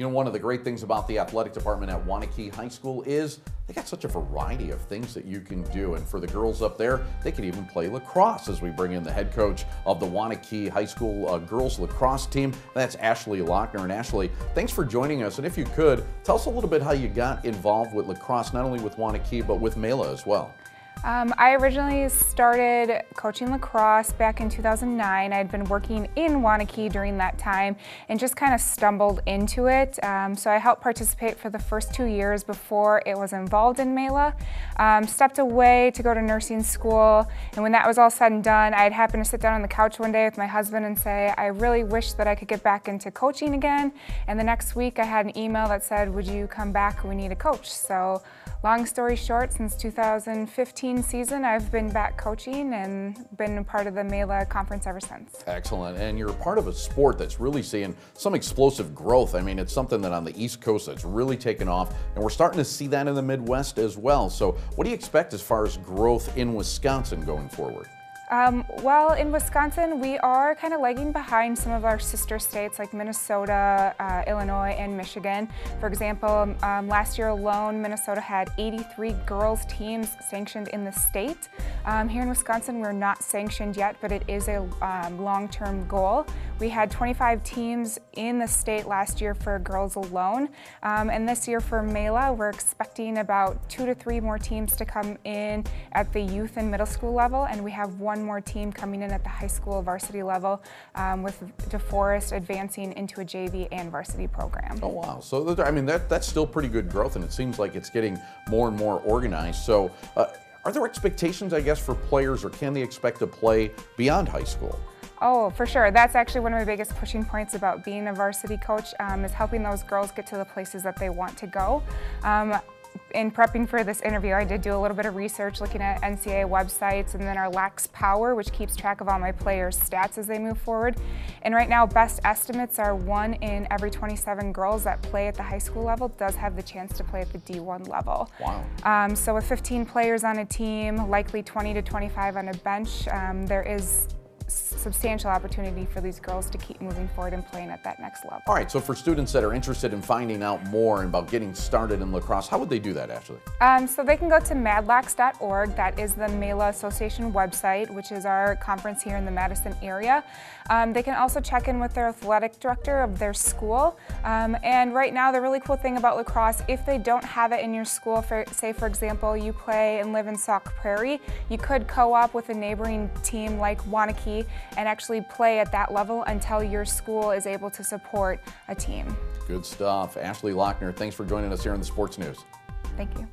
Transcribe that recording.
You know, one of the great things about the athletic department at Waunakee High School is they got such a variety of things that you can do. And for the girls up there, they can even play lacrosse as we bring in the head coach of the Waunakee High School uh, girls lacrosse team. That's Ashley Lochner. And Ashley, thanks for joining us. And if you could, tell us a little bit how you got involved with lacrosse, not only with Waunakee, but with Mela as well. Um, I originally started coaching lacrosse back in 2009. I'd been working in Waunakee during that time and just kind of stumbled into it. Um, so I helped participate for the first two years before it was involved in Mela. Um, stepped away to go to nursing school and when that was all said and done, I'd happen to sit down on the couch one day with my husband and say, I really wish that I could get back into coaching again. And the next week I had an email that said, would you come back? We need a coach. So long story short, since 2015, season, I've been back coaching and been a part of the Mela conference ever since. Excellent. And you're part of a sport that's really seeing some explosive growth. I mean, it's something that on the East Coast that's really taken off, and we're starting to see that in the Midwest as well. So, what do you expect as far as growth in Wisconsin going forward? Um, well, in Wisconsin, we are kind of lagging behind some of our sister states like Minnesota, uh, Illinois, and Michigan. For example, um, last year alone, Minnesota had 83 girls teams sanctioned in the state. Um, here in Wisconsin, we're not sanctioned yet, but it is a um, long-term goal. We had 25 teams in the state last year for girls alone, um, and this year for Mela, we're expecting about two to three more teams to come in at the youth and middle school level, and we have one more team coming in at the high school varsity level um, with DeForest advancing into a JV and varsity program. Oh wow, so I mean that that's still pretty good growth and it seems like it's getting more and more organized. So uh, are there expectations I guess for players or can they expect to play beyond high school? Oh, for sure. That's actually one of my biggest pushing points about being a varsity coach um, is helping those girls get to the places that they want to go. Um, in prepping for this interview, I did do a little bit of research looking at NCAA websites and then our LaxPower, which keeps track of all my players' stats as they move forward. And right now, best estimates are one in every 27 girls that play at the high school level does have the chance to play at the D1 level. Wow. Um, so with 15 players on a team, likely 20 to 25 on a bench, um, there is substantial opportunity for these girls to keep moving forward and playing at that next level. All right, so for students that are interested in finding out more about getting started in lacrosse, how would they do that, Ashley? Um, so they can go to madlax.org. That is the Mela Association website, which is our conference here in the Madison area. Um, they can also check in with their athletic director of their school. Um, and right now, the really cool thing about lacrosse, if they don't have it in your school, for, say for example, you play and live in Sauk Prairie, you could co-op with a neighboring team like Waunakee and actually play at that level until your school is able to support a team. Good stuff. Ashley Lochner, thanks for joining us here in the Sports News. Thank you.